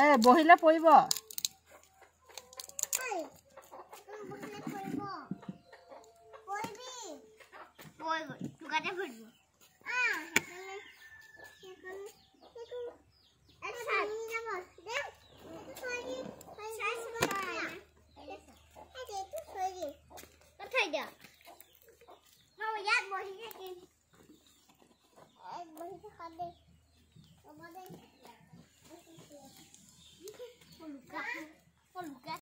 এ বহিলে পৰিব। খাবি